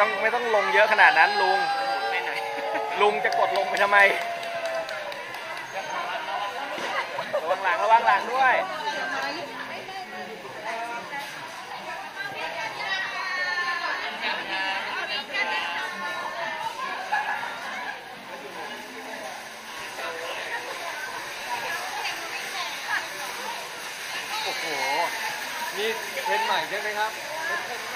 ต้องไม่ต้องลงเยอะขนาดนั้นลุงไปไหนลุงจะกดลงไปทำไมระวังหลังระวังหลังด้วยโอ้โหนี่เทรนด์ใหม่ใช่ไหมครับเขา